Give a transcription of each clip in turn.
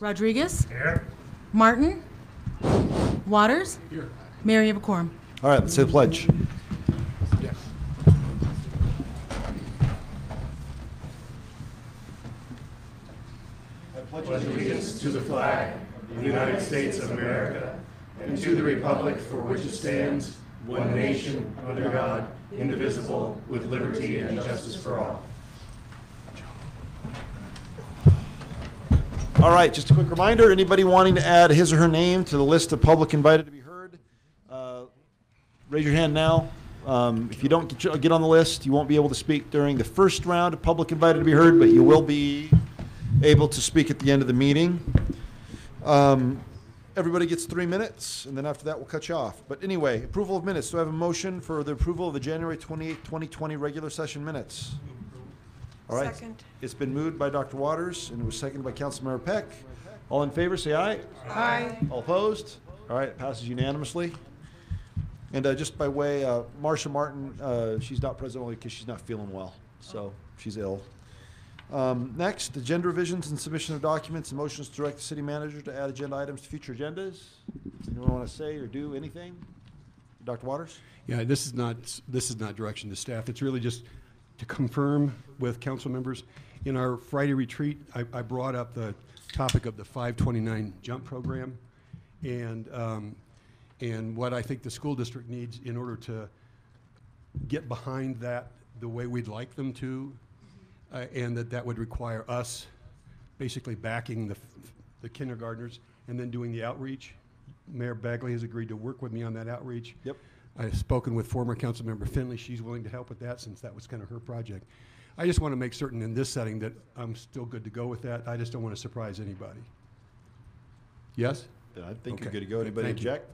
Rodriguez. Here. Martin. Waters. Here. Mayor Yevacorum. All right, let's say the pledge. Yes. I pledge. allegiance to the flag of the United States of America and to the republic for which it stands, one nation, under God, indivisible, with liberty and justice for all. All right, just a quick reminder, anybody wanting to add his or her name to the list of public invited to be heard, uh, raise your hand now. Um, If you don't get get on the list, you won't be able to speak during the first round of public invited to be heard, but you will be able to speak at the end of the meeting. Um, Everybody gets three minutes, and then after that, we'll cut you off. But anyway, approval of minutes. Do I have a motion for the approval of the January 28, 2020 regular session minutes? All right. Second. It's been moved by Dr. Waters, and it was seconded by Councilmember Peck. All in favor, say aye. Aye. All opposed? All right, it passes unanimously. And uh, just by way, uh, Marcia Martin, uh, she's not present only because she's not feeling well, so she's ill. Um, Next, agenda revisions and submission of documents and motions to direct the city manager to add agenda items to future agendas. Anyone want to say or do anything? Dr. Waters? Yeah, this is not, this is not direction to staff. It's really just to confirm with council members. In our Friday retreat, I, I brought up the topic of the 529 jump program and, um, and what I think the school district needs in order to get behind that the way we'd like them to, uh, and that that would require us basically backing the, the kindergartners and then doing the outreach. Mayor Bagley has agreed to work with me on that outreach. Yep. I've spoken with former Councilmember Finley. She's willing to help with that since that was kind of her project. I just want to make certain in this setting that I'm still good to go with that. I just don't want to surprise anybody. Yes? I think you're Okay. good to go. Anybody Thank you. object?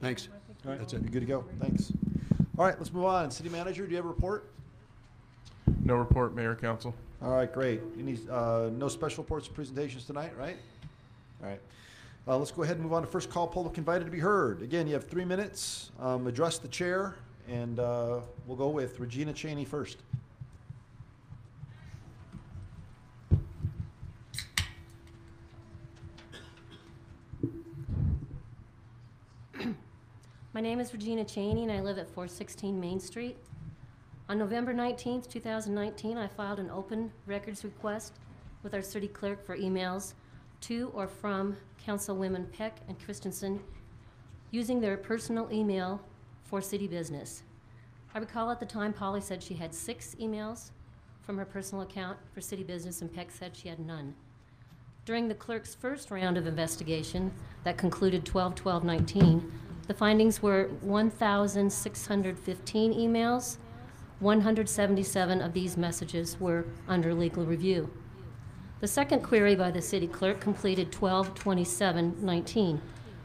Thanks. All right, That's it. You're good to go. Thanks. All right, let's move on. City manager, do you have a report? No report, Mayor, Council. All right, great. Any, uh, no special reports or presentations tonight, right? All right. Uh, let's go ahead and move on to first call, public invited to be heard. Again, you have three minutes. Um, address the chair, and, uh, we'll go with Regina Cheney first. My name is Regina Cheney, and I live at 416 Main Street. On November 19th, 2019, I filed an open records request with our city clerk for emails to or from Councilwomen Peck and Christensen using their personal email for city business. I recall at the time Polly said she had six emails from her personal account for city business, and Peck said she had none. During the clerk's first round of investigation that concluded 12-12-19, the findings were 1,615 emails. 177 of these messages were under legal review. The second query by the city clerk, completed 12-27-19,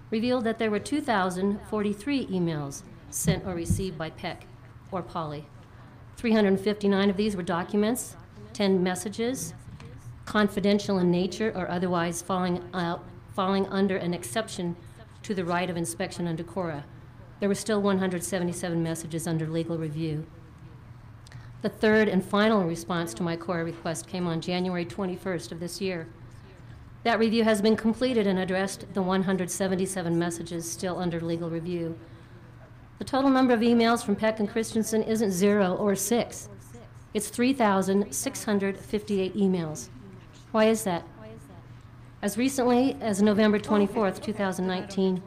revealed that there were 2,043 emails sent or received by Peck or Polly. 359 of these were documents, 10 messages, confidential in nature or otherwise falling out, falling under an exception to the right of inspection under CORA. There were still 177 messages under legal review. The third and final response to my CORA request came on January 21st of this year. That review has been completed and addressed the 177 messages still under legal review. The total number of emails from Peck and Christensen isn't zero or six. It's 3,658 emails. Why is that? As recently as November 24th, 2019,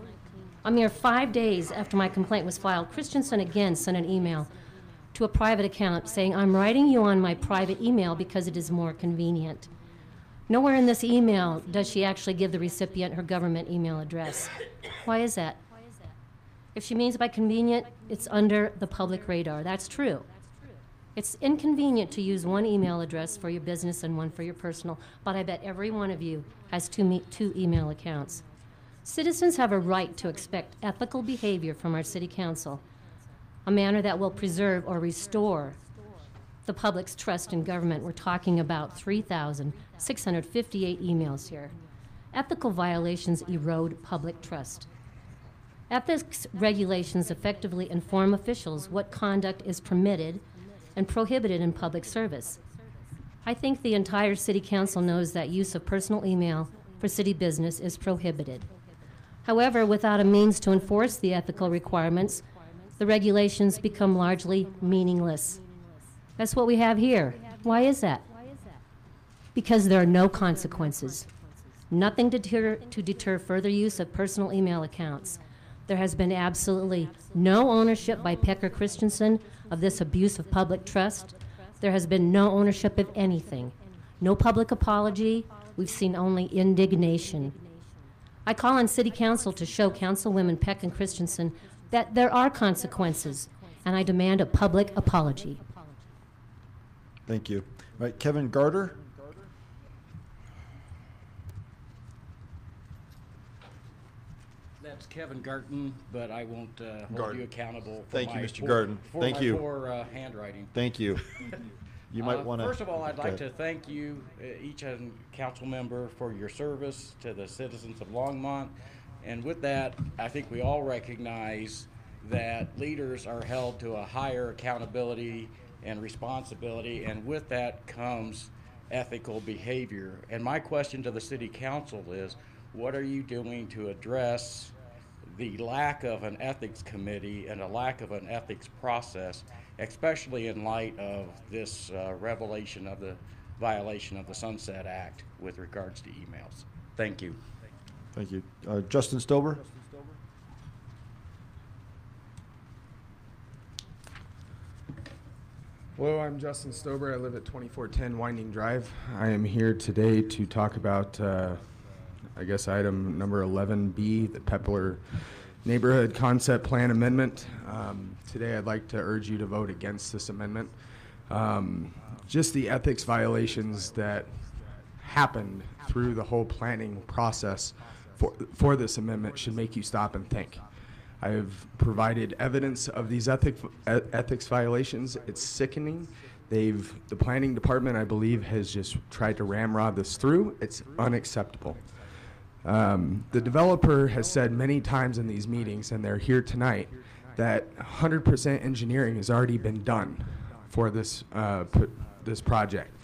a mere five days after my complaint was filed, Christensen again sent an email to a private account saying, I'm writing you on my private email because it is more convenient. Nowhere in this email does she actually give the recipient her government email address. Why is that? If she means by convenient, it's under the public radar. That's true. It's inconvenient to use one email address for your business and one for your personal, but I bet every one of you has two, two email accounts. Citizens have a right to expect ethical behavior from our city council, a manner that will preserve or restore the public's trust in government. We're talking about 3,658 emails here. Ethical violations erode public trust. Ethics regulations effectively inform officials what conduct is permitted and prohibited in public service. I think the entire city council knows that use of personal email for city business is prohibited. However, without a means to enforce the ethical requirements, the regulations become largely meaningless. That's what we have here. Why is that? Because there are no consequences. Nothing to deter, to deter further use of personal email accounts. There has been absolutely no ownership by Peck or Christensen of this abuse of public trust. There has been no ownership of anything. No public apology. We've seen only indignation. I call on City Council to show Councilwomen Peck and Christensen that there are consequences, and I demand a public apology. Thank you. All right, Kevin Garter? That's Kevin Garten, but I won't uh, hold Garten. you accountable. for Thank you, my Mr. poor- Garten. for Thank my you. poor uh, handwriting. Thank you. You might Uh, want to. First of all, I'd like to thank you, uh, each and council member, for your service to the citizens of Longmont. And with that, I think we all recognize that leaders are held to a higher accountability and responsibility, and with that comes ethical behavior. And my question to the city council is, what are you doing to address the lack of an ethics committee and a lack of an ethics process, especially in light of this uh, revelation of the violation of the Sunset Act with regards to emails. Thank you. Thank you. Uh, Justin Stober? Hello, I'm Justin Stober. I live at 2410 Winding Drive. I am here today to talk about, uh, I guess, item number 11B, the Pepler Neighborhood Concept Plan Amendment. Um, today, I'd like to urge you to vote against this amendment. Um, just the ethics violations that happened through the whole planning process for, for this amendment should make you stop and think. I have provided evidence of these ethic, ethics violations. It's sickening. They've, the planning department, I believe, has just tried to ramrod this through. It's unacceptable. Um, the developer has said many times in these meetings, and they're here tonight, that 100% engineering has already been done for this, uh, this project.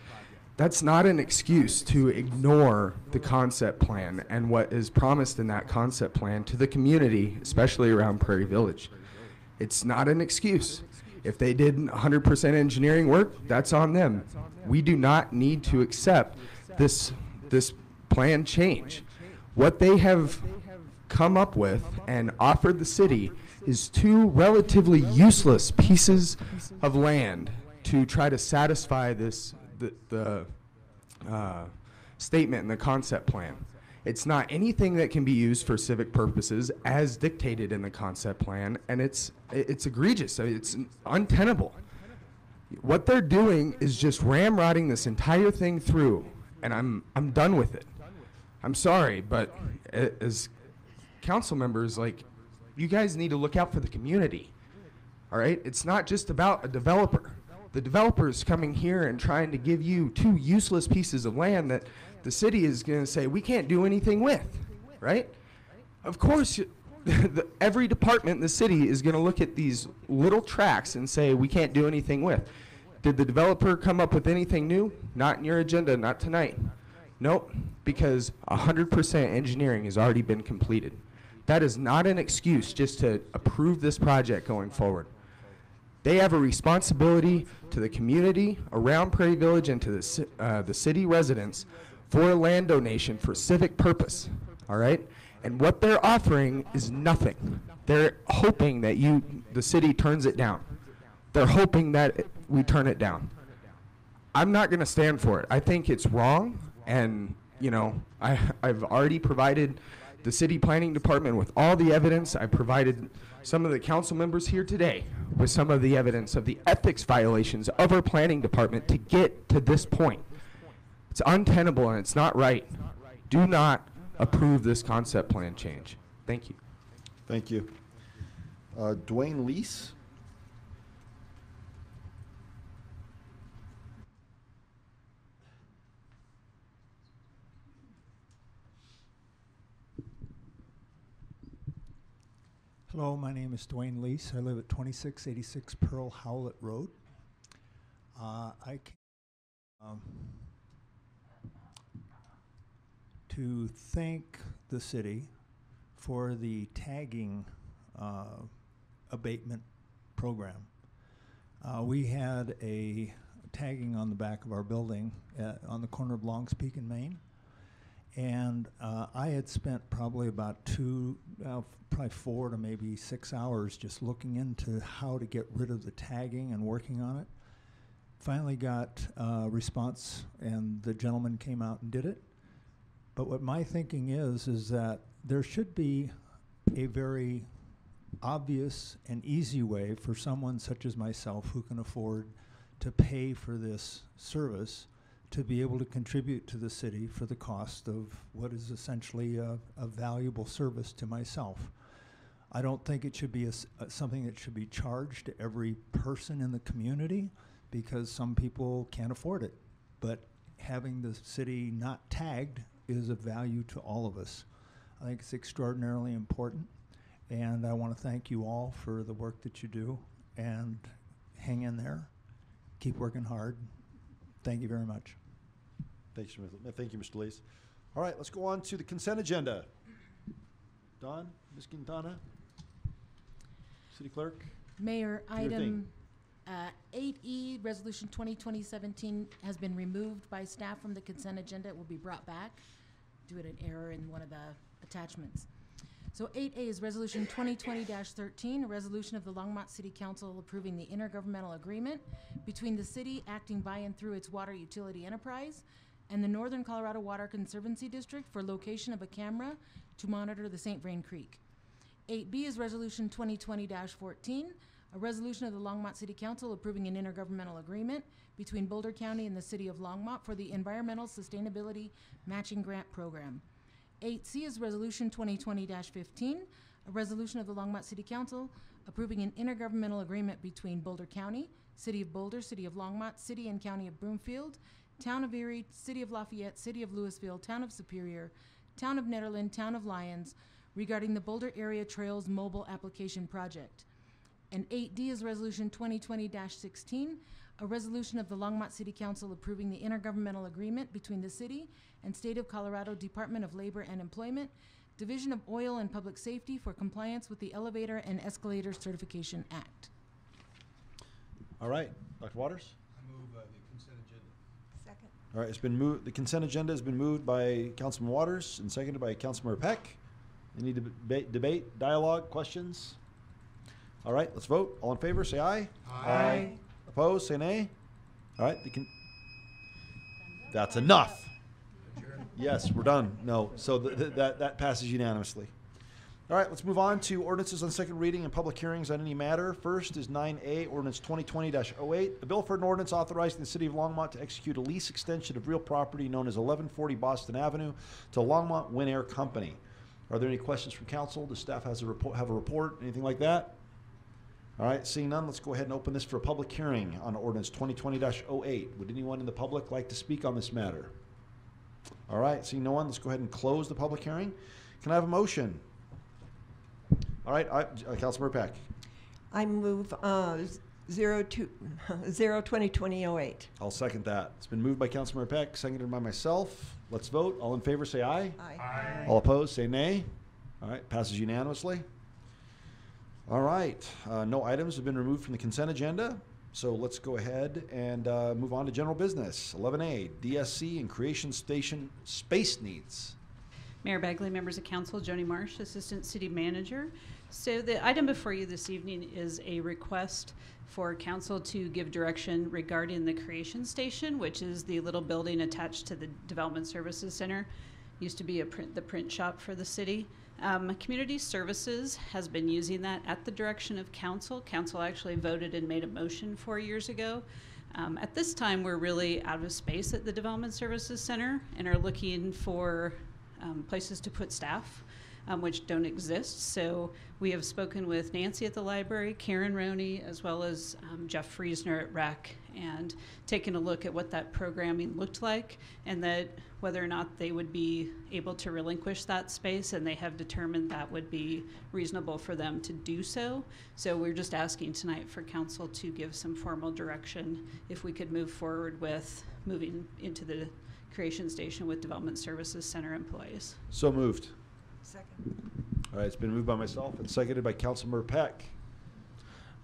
That's not an excuse to ignore the concept plan and what is promised in that concept plan to the community, especially around Prairie Village. It's not an excuse. If they did 100% engineering work, that's on them. We do not need to accept this, this plan change. What they have come up with and offered the city is two relatively useless pieces of land to try to satisfy this the, the uh, statement in the concept plan. It's not anything that can be used for civic purposes as dictated in the concept plan, and it's it's egregious. It's untenable. What they're doing is just ramrodding this entire thing through, and I'm I'm done with it. I'm sorry, but as council members, like, you guys need to look out for the community. All right? It's not just about a developer. The developers coming here and trying to give you two useless pieces of land that the city is going to say we can't do anything with, right? Of course, the, every department in the city is going to look at these little tracks and say we can't do anything with. Did the developer come up with anything new? Not in your agenda, not tonight. Nope, because 100% engineering has already been completed. That is not an excuse just to approve this project going forward. They have a responsibility to the community around Prairie Village and to the, uh, the city residents for a land donation for civic purpose, all right? And what they're offering is nothing. They're hoping that you, the city turns it down. They're hoping that it- we turn it down. I'm not going to stand for it. I think it's wrong, and you know, I I've already provided the city planning department with all the evidence. I provided some of the council members here today with some of the evidence of the ethics violations of our planning department to get to this point. It's untenable and it's not right. Do not approve this concept plan change. Thank you. Thank you. Uh, Dwayne Leese? Hello, my name is Dwayne Lease. I live at 2686 Pearl Howlett Road. Uh, I came um, to thank the city for the tagging uh, abatement program. Uh, we had a tagging on the back of our building at, on the corner of Longs Peak and Main. And uh, I had spent probably about two, uh, probably four to maybe six hours just looking into how to get rid of the tagging and working on it. Finally got a response, and the gentleman came out and did it. But what my thinking is, is that there should be a very obvious and easy way for someone such as myself who can afford to pay for this service to be able to contribute to the city for the cost of what is essentially a, a valuable service to myself. I don't think it should be a uh, something that should be charged to every person in the community because some people can't afford it. But having the city not tagged is of value to all of us. I think it's extraordinarily important. And I want to thank you all for the work that you do and hang in there. Keep working hard. Thank you very much. Thank you, Mr. Thank you, Mr. Lees. All right, let's go on to the consent agenda. Dawn, Ms. Quintana? City Clerk? Mayor, Do your thing. item uh, 8E, Resolution 2020-17 has been removed by staff from the consent agenda. It will be brought back due to an error in one of the attachments. So 8A is Resolution 2020-13, a resolution of the Longmont City Council approving the intergovernmental agreement between the city acting by and through its water utility enterprise and the Northern Colorado Water Conservancy District for location of a camera to monitor the St. Vrain Creek. 8B is Resolution 2020-14, a resolution of the Longmont City Council approving an intergovernmental agreement between Boulder County and the City of Longmont for the Environmental Sustainability Matching Grant Program. 8C is Resolution 2020-15, a resolution of the Longmont City Council approving an intergovernmental agreement between Boulder County, City of Boulder, City of Longmont, City and County of Broomfield, Town of Erie, City of Lafayette, City of Louisville, Town of Superior, Town of Nederland, Town of Lyons, regarding the Boulder Area Trails Mobile Application Project. And 8D is Resolution 2020-16, a resolution of the Longmont City Council approving the intergovernmental agreement between the city and State of Colorado Department of Labor and Employment, Division of Oil and Public Safety for compliance with the Elevator and Escalator Certification Act. All right, Dr. Waters? I move the consent agenda. Second. All right, it's been moved, the consent agenda has been moved by Councilman Waters and seconded by Councilmember Peck. Any debate, debate, dialogue, questions? All right, let's vote. All in favor, say aye. Aye. Opposed, say nay. All right, the con- that's enough. Yes, we're done. No, so th- th- that, that passes unanimously. All right, let's move on to ordinances on second reading and public hearings on any matter. First is nine A, ordinance twenty twenty 8 a bill for an ordinance authorizing the city of Longmont to execute a lease extension of real property known as eleven forty Boston Avenue to Longmont Win Air Company. Are there any questions from council? Does staff has a report, have a report, anything like that? All right, seeing none, let's go ahead and open this for a public hearing on ordinance twenty twenty 8 Would anyone in the public like to speak on this matter? All right, seeing no one, let's go ahead and close the public hearing. Can I have a motion? All right, I, uh, Councilmember Peck. I move uh, z- zero two, zero twenty twenty oh eight. I'll second that. It's been moved by Councilmember Peck, seconded by myself. Let's vote. All in favor, say aye. Aye. All opposed, say nay. All right, passes unanimously. All right, uh, no items have been removed from the consent agenda, so let's go ahead and uh, move on to general business. 11A, DSC and Creation Station Space Needs. Mayor Bagley, members of council, Joni Marsh, Assistant City Manager. So the item before you this evening is a request for council to give direction regarding the Creation Station, which is the little building attached to the Development Services Center. Used to be a print, the print shop for the city. Um, Community Services has been using that at the direction of council. Council actually voted and made a motion four years ago. Um, at this time, we're really out of space at the Development Services Center and are looking for um, places to put staff, um, which don't exist. So we have spoken with Nancy at the library, Karen Roney, as well as um, Jeff Friesner at REC, and taken a look at what that programming looked like and that whether or not they would be able to relinquish that space, and they have determined that would be reasonable for them to do so. So we're just asking tonight for council to give some formal direction if we could move forward with moving into the creation station with Development Services Center employees. So moved. Second. All right, it's been moved by myself and seconded by Councilmember Peck.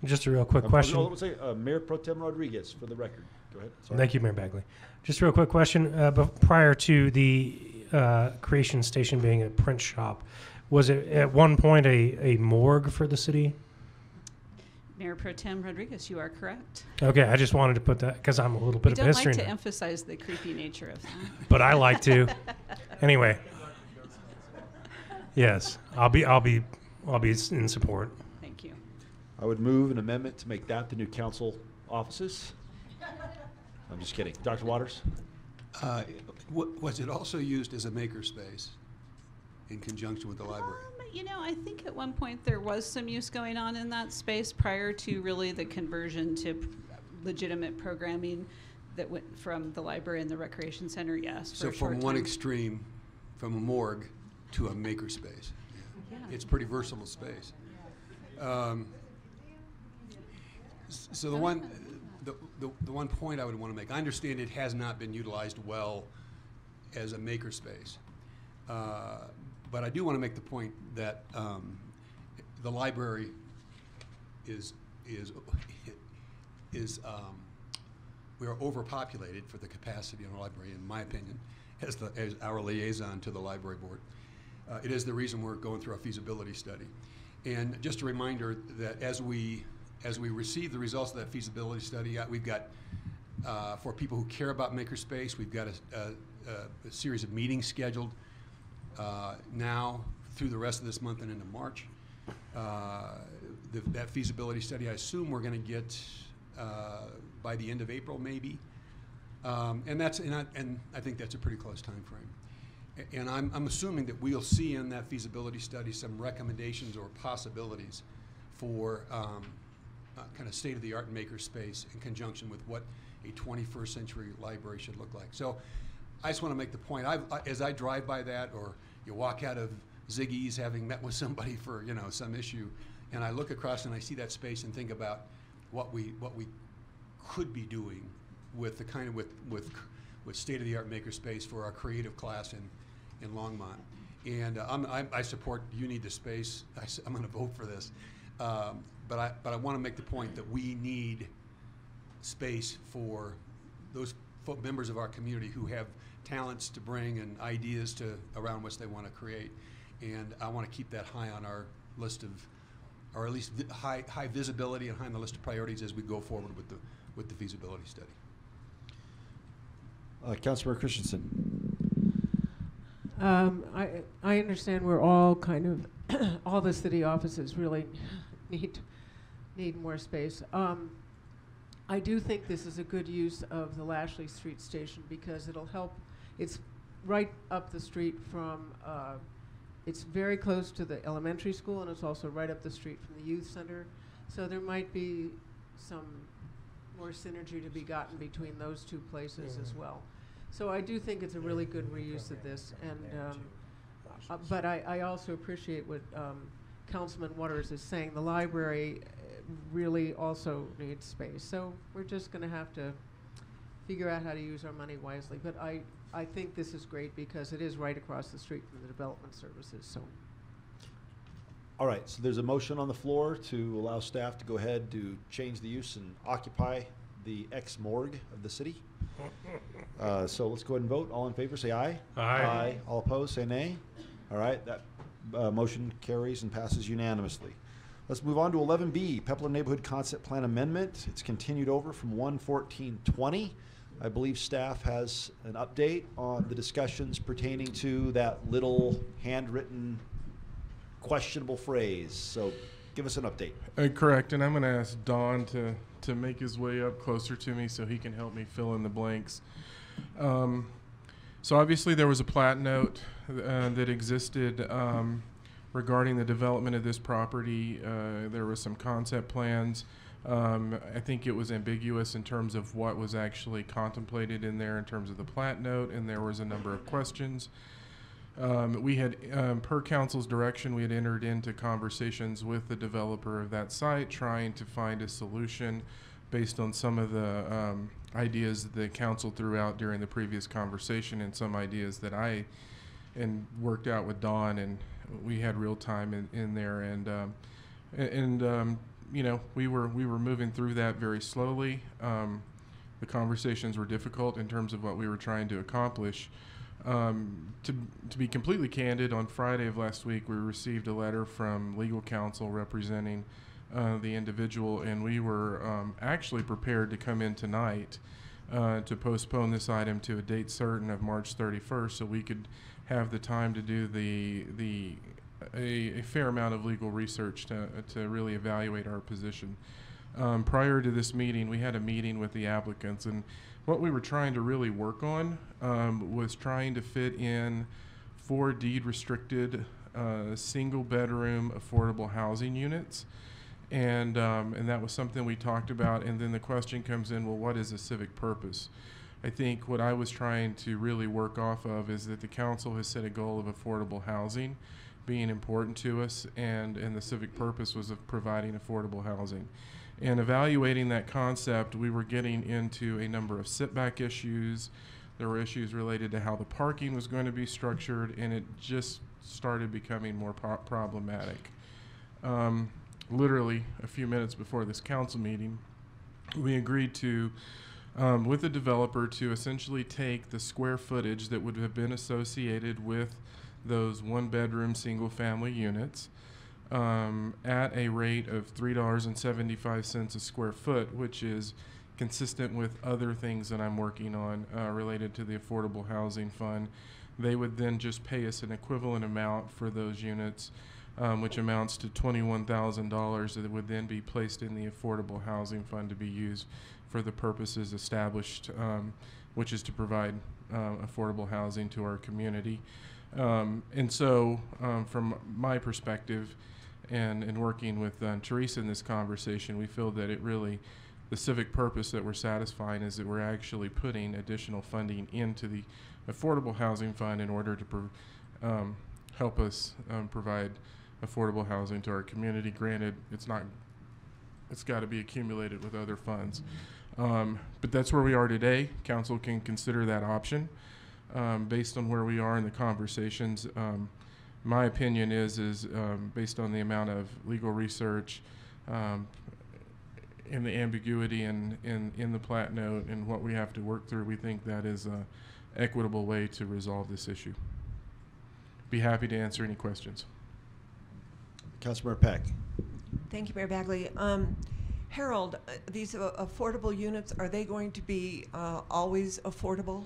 Just a real quick Um, question. hold on one second. Uh, Mayor Pro Tem Rodriguez, for the record. Go ahead. Sorry. Thank you, Mayor Bagley. Just a real quick question. Uh, bef- prior to the uh, creation station being a print shop, was it at one point a, a morgue for the city? Mayor Pro Tem Rodriguez, you are correct. Okay, I just wanted to put that because I'm a little bit We of don't history. like to nut. emphasize the creepy nature of that. but I like to. Anyway. Yes, I'll be I'll be I'll be in support. Thank you. I would move an amendment to make that the new council offices. I'm just kidding. Dr. Waters? Uh, wa- Was it also used as a makerspace in conjunction with the library? Um, you know, I think at one point there was some use going on in that space prior to really the conversion to p- legitimate programming that went from the library and the recreation center, yes, for So a short from one time. extreme, from a morgue to a makerspace. Yeah. It's pretty versatile space. Um, So the one, the, the, the one point I would want to make, I understand it has not been utilized well as a makerspace. Uh, But I do want to make the point that um, the library is, is, is, um, we are overpopulated for the capacity in our library, in my opinion, as the, as our liaison to the library board. Uh, it is the reason we're going through a feasibility study. And just a reminder that as we, as we receive the results of that feasibility study, uh, we've got, uh, for people who care about makerspace, we've got a, a, a series of meetings scheduled uh, now through the rest of this month and into March. Uh, the- That feasibility study, I assume we're going to get uh, by the end of April, maybe. Um, And that's, and I, and I think that's a pretty close timeframe. A- And I'm, I'm assuming that we'll see in that feasibility study some recommendations or possibilities for um, kind of state-of-the-art makerspace in conjunction with what a 21st century library should look like. So I just want to make the point, I- as I drive by that, or you walk out of Ziggi's having met with somebody for, you know, some issue, and I look across and I see that space and think about what we, what we could be doing with the kind of, with, with, with state-of-the-art makerspace for our creative class in, in Longmont. And uh, I, I support, you need the space, I, am going to vote for this. Um, But I, but I want to make the point that we need space for those members of our community who have talents to bring and ideas to, around which they want to create. And I want to keep that high on our list of, or at least high, high visibility and high on the list of priorities as we go forward with the, with the feasibility study. Uh, Councilmember Christensen. Um, I, I understand we're all kind of, all the city offices really need, need more space. Um, I do think this is a good use of the Lashley Street Station because it'll help, it's right up the street from, uh, it's very close to the elementary school and it's also right up the street from the youth center. So there might be some more synergy to be gotten between those two places as well. So I do think it's a really good reuse of this, and, um, uh, but I, I also appreciate what, um, Councilman Waters is saying, the library uh, really also needs space, so we're just gonna have to figure out how to use our money wisely, but I, I think this is great because it is right across the street from the development services, so. All right, so there's a motion on the floor to allow staff to go ahead to change the use and occupy the ex-morgue of the city. Uh, So let's go ahead and vote. All in favor, say aye. Aye. All opposed, say nay. All right, that uh, motion carries and passes unanimously. Let's move on to eleven B, Pepler Neighborhood Concept Plan Amendment. It's continued over from one fourteen twenty. I believe staff has an update on the discussions pertaining to that little handwritten questionable phrase. So give us an update. Uh, correct, and I'm going to ask Don to, to make his way up closer to me so he can help me fill in the blanks. Um, so obviously there was a plat note uh, that existed um, regarding the development of this property. Uh, there was some concept plans. Um, I think it was ambiguous in terms of what was actually contemplated in there in terms of the plat note, and there was a number of questions. Um, we had, um, per council's direction, we had entered into conversations with the developer of that site, trying to find a solution based on some of the um, ideas that the council threw out during the previous conversation and some ideas that I and worked out with Dawn and we had real time in, in there and um, and um, you know we were we were moving through that very slowly. Um, the conversations were difficult in terms of what we were trying to accomplish. Um, to, to be completely candid, on Friday of last week, we received a letter from legal counsel representing uh, the individual, and we were um, actually prepared to come in tonight uh, to postpone this item to a date certain of March 31st, so we could have the time to do the the a, a fair amount of legal research to to really evaluate our position. Um, prior to this meeting, we had a meeting with the applicants, and what we were trying to really work on um, was trying to fit in four deed restricted uh, single bedroom affordable housing units. And, um, and that was something we talked about. And then the question comes in well, what is a civic purpose? I think what I was trying to really work off of is that the council has set a goal of affordable housing being important to us, and, and the civic purpose was of providing affordable housing. And evaluating that concept, we were getting into a number of setback issues. There were issues related to how the parking was going to be structured, and it just started becoming more pro- problematic. Um, literally, a few minutes before this council meeting, we agreed to, um, with the developer, to essentially take the square footage that would have been associated with those one bedroom single family units um, at a rate of three dollars and seventy five cents a square foot, which is consistent with other things that I'm working on uh, related to the Affordable Housing Fund. They would then just pay us an equivalent amount for those units, um, which amounts to twenty-one thousand dollars that would then be placed in the Affordable Housing Fund to be used for the purposes established, um, which is to provide uh, affordable housing to our community. Um, and so, um, from my perspective, and in working with uh, Teresa in this conversation, we feel that it really, the civic purpose that we're satisfying is that we're actually putting additional funding into the Affordable Housing Fund in order to um, help us um, provide affordable housing to our community. Granted, it's not, it's got to be accumulated with other funds. Um, but that's where we are today. Council can consider that option um, based on where we are in the conversations. My opinion is is um, based on the amount of legal research um, and the ambiguity in, in, in the plat note and what we have to work through, we think that is a equitable way to resolve this issue. Be happy to answer any questions. Councilmember Peck. Thank you, Mayor Bagley. Um, Harold, uh, these uh, affordable units, are they going to be uh, always affordable?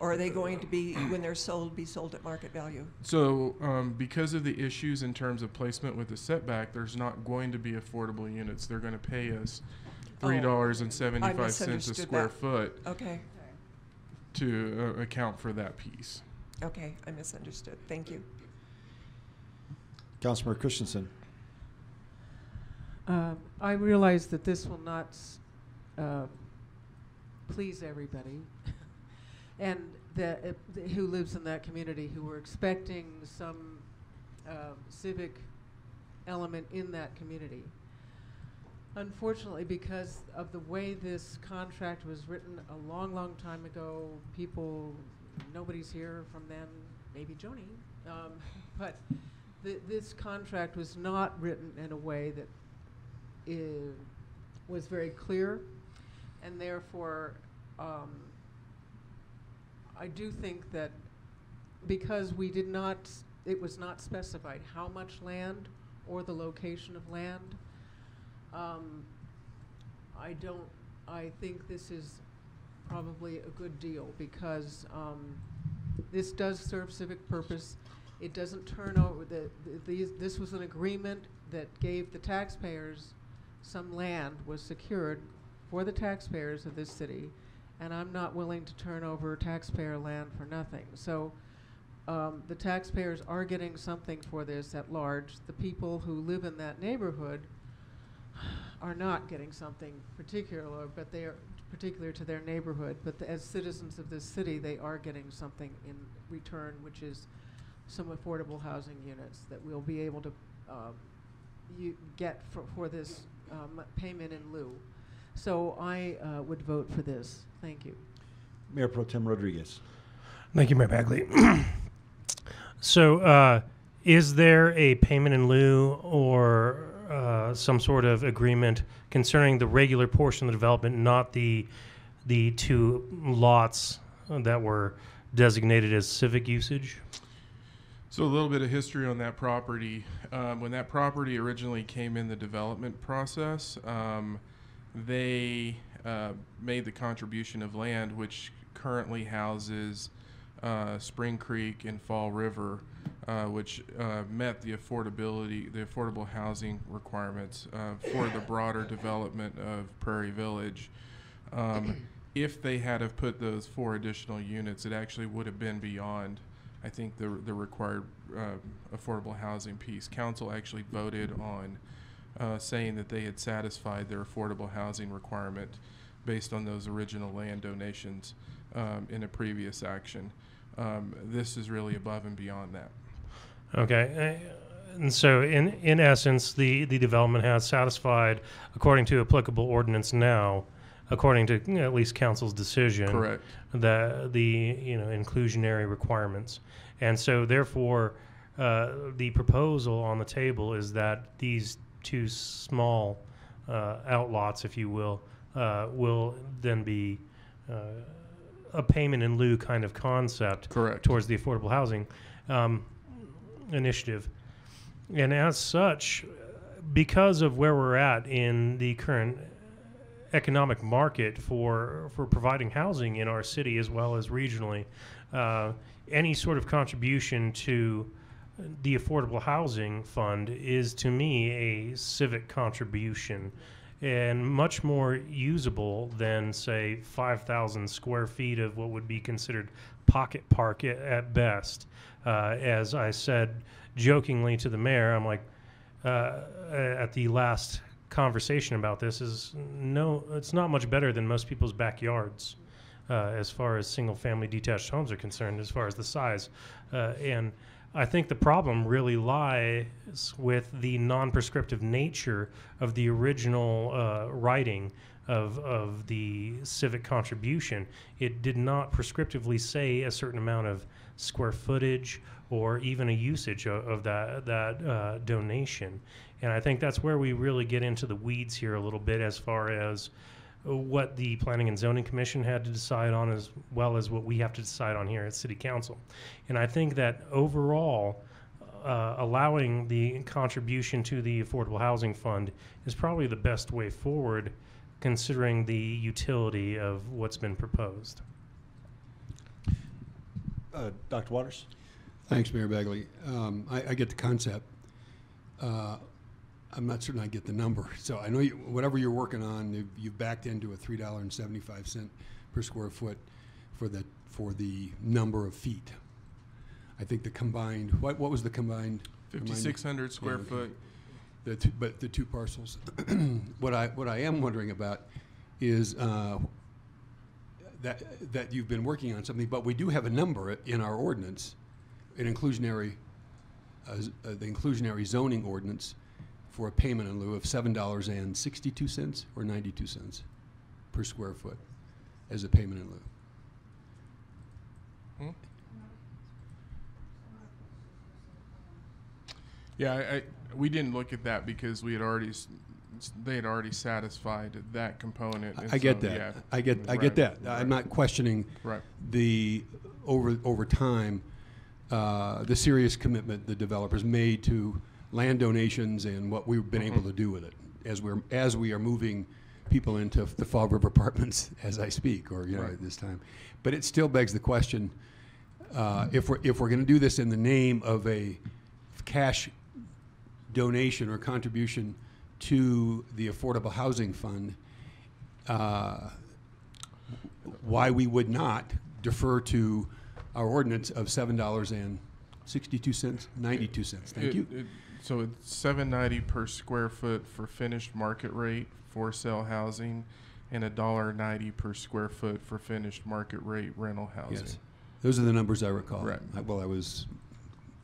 Or are they going to be, when they're sold, be sold at market value? So, um, because of the issues in terms of placement with the setback, there's not going to be affordable units. They're going to pay us three dollars and I seventy-five cents a misunderstood square that. foot Okay, to uh, account for that piece. okay, I misunderstood. Thank you. Councilmember Christensen. Um, I realize that this will not s- uh, please everybody, and that uh, who lives in that community who were expecting some um, civic element in that community. Unfortunately, because of the way this contract was written a long, long time ago, people, nobody's here from then, maybe Joni, um, but th- this contract was not written in a way that was very clear, and therefore, um, I do think that because we did not, it was not specified how much land or the location of land, um, I don't, I think this is probably a good deal because, um, this does serve civic purpose. It doesn't turn over, the, the- these, this was an agreement that gave the taxpayers some land was secured for the taxpayers of this city, and I'm not willing to turn over taxpayer land for nothing. So, um, the taxpayers are getting something for this at large. The people who live in that neighborhood are not getting something particular, but they are particular to their neighborhood. But the, as citizens of this city, they are getting something in return, which is some affordable housing units that we'll be able to um, get for, for this um, payment in lieu. So I uh, would vote for this. Thank you. Mayor Pro Tem Rodriguez. Thank you, Mayor Bagley. so, uh, is there a payment in lieu or uh, some sort of agreement concerning the regular portion of the development, not the the two lots that were designated as civic usage? So a little bit of history on that property. Um, when that property originally came in the development process, um, they uh, made the contribution of land, which currently houses uh, Spring Creek and Fall River, uh, which uh, met the affordability, the affordable housing requirements uh, for the broader development of Prairie Village. Um, if they had have put those four additional units, it actually would have been beyond I think the, the required uh, affordable housing piece. Council actually voted on uh, saying that they had satisfied their affordable housing requirement based on those original land donations um, in a previous action. Um, this is really above and beyond that. Okay. uh, And so, in, in essence, the, the development has satisfied, according to applicable ordinance now, according to at least council's decision, Correct. the the you know inclusionary requirements, and so therefore, uh, the proposal on the table is that these two small uh, outlots, if you will, uh, will then be uh, a payment in lieu kind of concept Correct. towards the affordable housing um, initiative, and as such, because of where we're at in the current economic market for for providing housing in our city as well as regionally. Uh, any sort of contribution to the affordable housing fund is to me a civic contribution and much more usable than say 5000 square feet of what would be considered pocket park at, best uh, as i said jokingly to the mayor i'm like uh, at the last conversation about this is no, it's not much better than most people's backyards uh, as far as single family detached homes are concerned, as far as the size. Uh, and I think the problem really lies with the non prescriptive nature of the original uh, writing of, of the civic contribution. It did not prescriptively say a certain amount of square footage or even a usage of, of that, that uh, donation. And I think that's where we really get into the weeds here a little bit as far as what the Planning and Zoning Commission had to decide on, as well as what we have to decide on here at City Council. And I think that overall, uh, allowing the contribution to the Affordable Housing Fund is probably the best way forward, considering the utility of what's been proposed. Uh, Dr. Waters? Thanks, Mayor Bagley. Um, I, I get the concept. Uh, I'm not certain I get the number. So I know you, whatever you're working on, you've, you've backed into a three dollar and seventy-five cent per square foot for the for the number of feet. I think the combined what what was the combined? remind 5,600 square Yeah, okay. foot. The two, but the two parcels. what I what I am wondering about is uh, that that you've been working on something, but we do have a number in our ordinance, an inclusionary, uh, uh, the inclusionary zoning ordinance, for a payment in lieu of seven dollars and sixty-two cents or ninety-two cents per square foot as a payment in lieu. Hmm? Yeah, I, I, we didn't look at that because we had already, s- s- they had already satisfied that component. and I get so, that. yeah. I get, I Right, get that. right. I'm not questioning Right. the, over, over time, uh, the serious commitment the developers made to land donations and what we've been able Mhm. to do with it as we're, as we are moving people into the Fall River Apartments as I speak, or, you know, at this time. But it still begs the question, uh, if we're, if we're gonna do this in the name of a cash donation or contribution to the Affordable Housing Fund, uh, why we would not defer to our ordinance of seven dollars and sixty-two cents, ninety-two cents. Thank It- you. it- So it's seven ninety per square foot for finished market rate for sale housing, and a dollar ninety per square foot for finished market rate rental housing. Yes, those are the numbers I recall. Right. I- Well, I was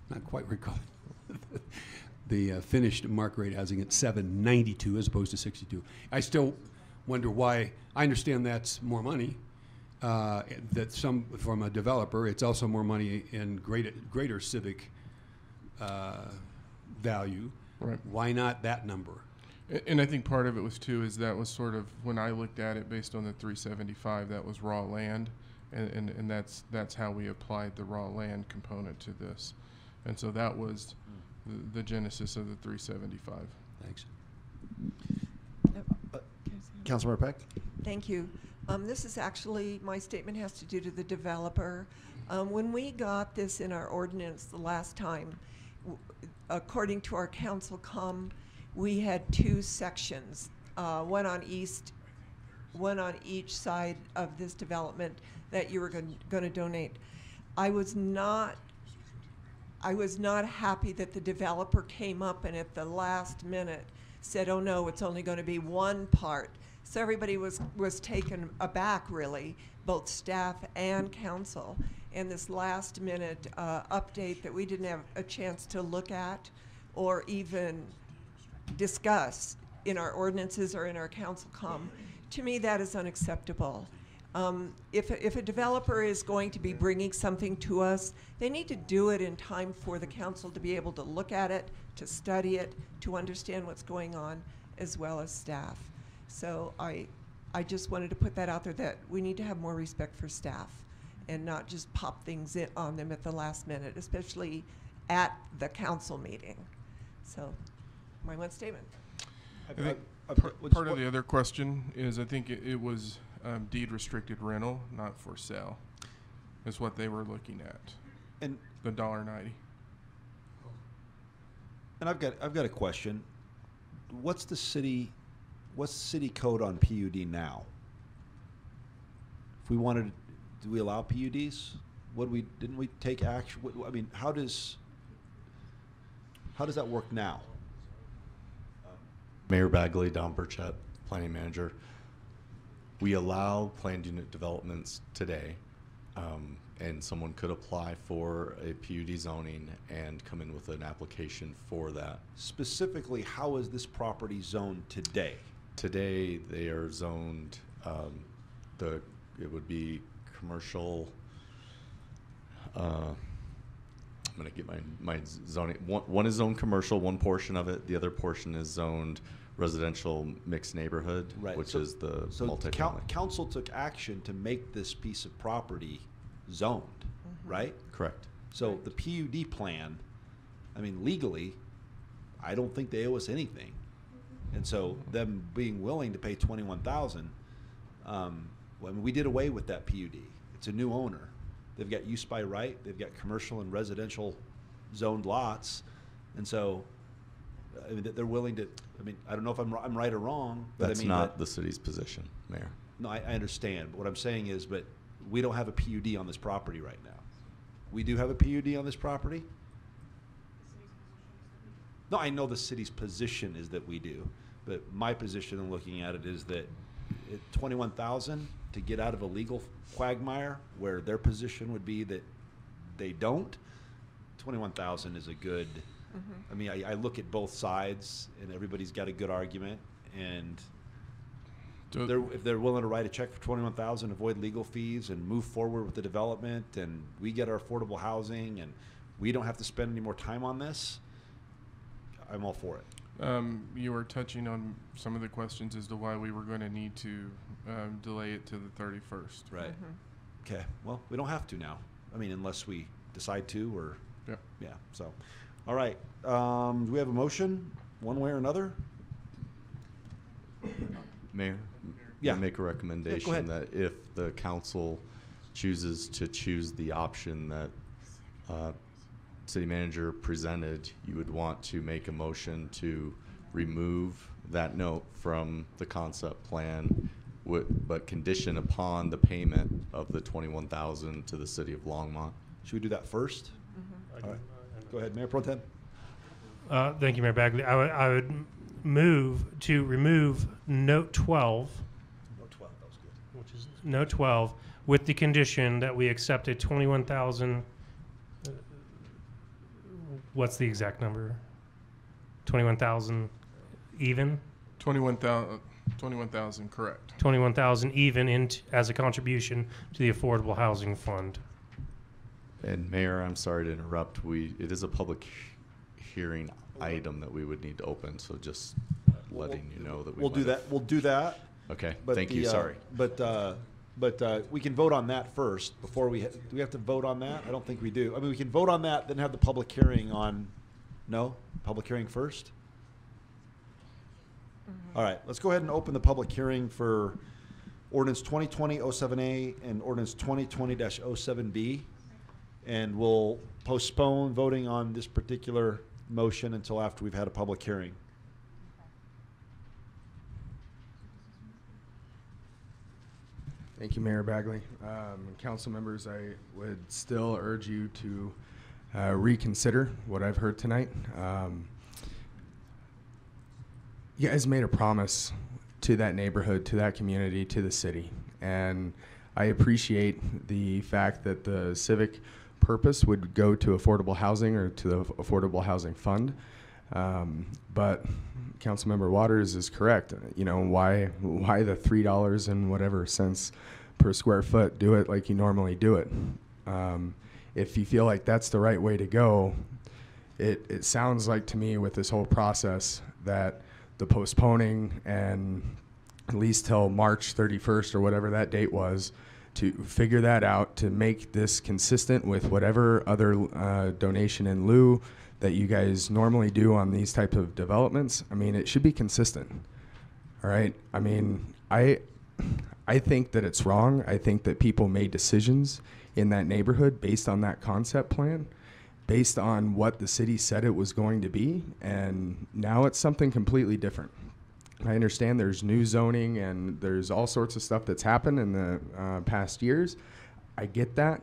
not quite recall. The uh, finished market rate housing at seven ninety-two as opposed to sixty-two. I still wonder why, I understand that's more money, uh, that some, from a developer, it's also more money in greater, greater civic uh, value. Right. Why not that number? And I think part of it was too, is that was sort of, when I looked at it based on the three seventy-five, that was raw land. And, and, and that's, that's how we applied the raw land component to this. And so that was the, the genesis of the three seventy-five. Thanks. Councilmember Peck? Thank you. Um, this is actually, my statement has to do to the developer. Um, when we got this in our ordinance the last time, w- according to our council com, we had two sections, uh, one on east, one on each side of this development that you were gonna donate. I was not I was not happy that the developer came up and at the last minute said, oh no, it's only going to be one part. So everybody was, was taken aback, really, both staff and council. And this last minute uh, update that we didn't have a chance to look at or even discuss in our ordinances or in our council com, to me, that is unacceptable. Um, if, if a developer is going to be bringing something to us, they need to do it in time for the council to be able to look at it, to study it, to understand what's going on, as well as staff. So I, I just wanted to put that out there that we need to have more respect for staff and not just pop things in on them at the last minute, especially at the council meeting. So, my one statement. I think I- I- par- what's- part of the other question is, I think it, it was um, deed restricted rental, not for sale, is what they were looking at. And The dollar ninety. And I've got, I've got a question. What's the city, what's the city code on PUD now? If we wanted, do we allow PUDs? What we, didn't we take action, what- I mean, how does, how does that work now? Mayor Bagley, Don Burchett, planning manager. We allow planned unit developments today, um, and someone could apply for a PUD zoning and come in with an application for that. Specifically, how is this property zoned today? Today, they are zoned, um, the, it would be commercial, uh, I'm gonna get my, my zoning, one, one is zoned commercial, one portion of it, the other portion is zoned residential mixed neighborhood, Right. which so- is the So coun- multifamily. council took action to make this piece of property zoned, right? Correct. So the PUD plan, I mean legally, I don't think they owe us anything. And so them being willing to pay twenty-one thousand, um, I mean, we did away with that PUD. It's a new owner. They've got use by right, they've got commercial and residential zoned lots. And so, uh, I mean, they're willing to, I mean, I don't know if I'm, I'm right or wrong, but I That's mean. not but- the city's position, Mayor. no, I, I understand, but what I'm saying is, but we don't have a PUD on this property right now. We do have a PUD on this property? No, I know the city's position is that we do, but my position in looking at it is that at twenty-one thousand to get out of a legal quagmire, where their position would be that they don't, twenty-one thousand is a good, mm-hmm. I mean, I, I look at both sides, and everybody's got a good argument, and if they're, if they're willing to write a check for twenty-one thousand, avoid legal fees, and move forward with the development, and we get our affordable housing, and we don't have to spend any more time on this, I'm all for it. Um, you were touching on some of the questions as to why we were going to need to um, delay it to the thirty-first. Right. Okay, well, we don't have to now. I mean, unless we decide to, or, Yeah. yeah, so. All right, um, do we have a motion, one way or another? Mayor? Yeah. I Make a recommendation ahead. that if the council chooses to choose the option that uh, city manager presented, you would want to make a motion to remove that note from the concept plan, wi- but condition upon the payment of the twenty-one thousand to the city of Longmont. Should we do that first? All right, go ahead, Mayor Pro Tem. Uh, thank you, Mayor Bagley. I would, I would m- move to remove note 12, No, twelve, that was good. which is note 12, with the condition that we accepted 21,000. What's the exact number? 21,000 even? Twenty-one thousand, Twenty-one thousand, correct. Twenty-one thousand even in, as a contribution to the Affordable Housing Fund. And Mayor, I'm sorry to interrupt. We, it is a public hearing item that we would need to open, so just letting you know that we We'll do that, we'll do that. Okay, But thank you, the, uh, sorry. But, uh, but uh, we can vote on that first before we, ha- do we have to vote on that? I don't think we do. I mean, we can vote on that, then have the public hearing on, no? Public hearing first? All right, let's go ahead and open the public hearing for ordinance 2020-07A and ordinance 2020-07B. And we'll postpone voting on this particular motion until after we've had a public hearing. Thank you, Mayor Bagley. Um, council members, I would still urge you to uh, reconsider what I've heard tonight. Um, you guys made a promise to that neighborhood, to that community, to the city. And I appreciate the fact that the civic purpose would go to affordable housing or to the Affordable Housing Fund. Um, but Councilmember Waters is correct. You know, why, why the $3 and whatever cents per square foot? Do it like you normally do it. Um, if you feel like that's the right way to go, it, it sounds like to me with this whole process that the postponing and at least till March 31st or whatever that date was to figure that out to make this consistent with whatever other uh, donation in lieu that you guys normally do on these type of developments. I mean, it should be consistent. All right. I mean, I I think that it's wrong. I think that people made decisions in that neighborhood based on that concept plan, based on what the city said it was going to be, and now it's something completely different. I understand there's new zoning and there's all sorts of stuff that's happened in the uh, past years. I get that,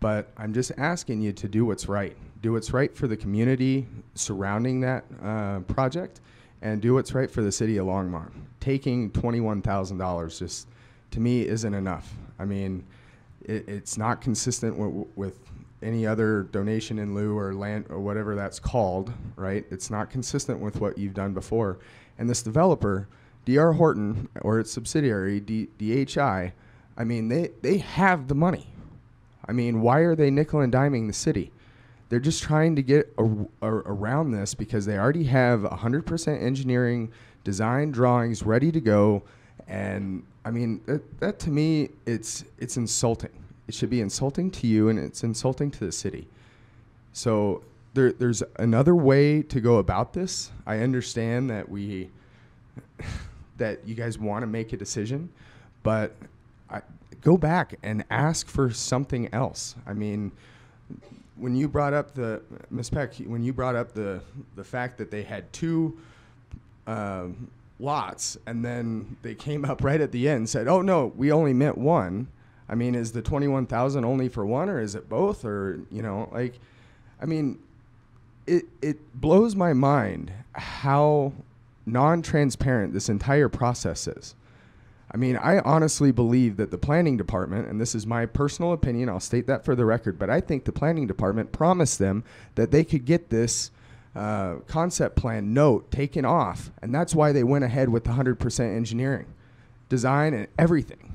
but I'm just asking you to do what's right. Do what's right for the community surrounding that uh, project, and do what's right for the city of Longmont. Taking twenty-one thousand dollars just to me isn't enough. I mean, it, it's not consistent with any other donation in lieu or land or whatever that's called, right? It's not consistent with what you've done before. And this developer, DR Horton or its subsidiary D, DHI, I mean, they, they have the money. I mean, why are they nickel and diming the city? They're just trying to get a, a, around this because they already have 100% engineering, design drawings ready to go. And I mean, that, that to me, it's, it's insulting. It should be insulting to you and it's insulting to the city. So there, there's another way to go about this. I understand that we, that you guys want to make a decision, but I, go back and ask for something else. I mean, when you brought up the Ms. Peck, when you brought up the the fact that they had two um, lots, and then they came up right at the end and said, "Oh no, we only meant one." I mean, is the twenty one thousand only for one, or is it both, or you know, like, I mean, it it blows my mind how non-transparent this entire process is. I mean, I honestly believe that the planning department, and this is my personal opinion, I'll state that for the record, but I think the planning department promised them that they could get this uh, concept plan note taken off, and that's why they went ahead with 100% engineering, design, and everything.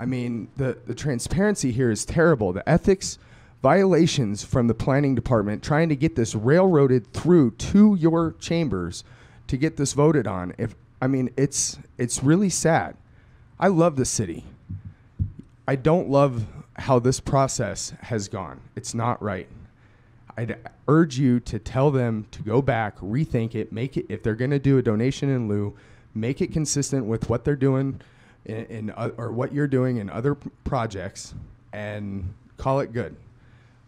I mean, the, the transparency here is terrible. The ethics violations from the planning department trying to get this railroaded through to your chambers to get this voted on. If I mean, it's it's really sad. I love the city. I don't love how this process has gone. It's not right. I'd urge you to tell them to go back, rethink it, make it if they're going to do a donation in lieu, make it consistent with what they're doing in, in uh, or what you're doing in other p- projects and call it good.